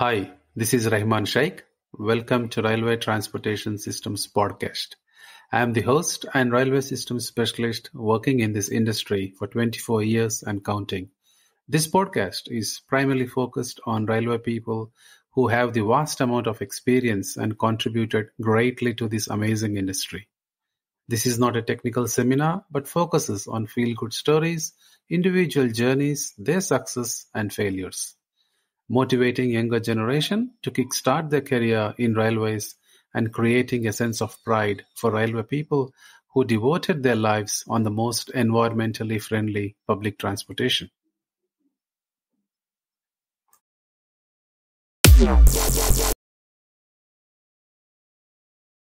Hi, this is Rahiman Shaik. Welcome to Railway Transportation Systems Podcast. I am the host and railway systems specialist working in this industry for 24 years and counting. This podcast is primarily focused on railway people who have the vast amount of experience and contributed greatly to this amazing industry. This is not a technical seminar, but focuses on feel good stories, individual journeys, their success and failures motivating younger generation to kickstart their career in railways and creating a sense of pride for railway people who devoted their lives on the most environmentally friendly public transportation.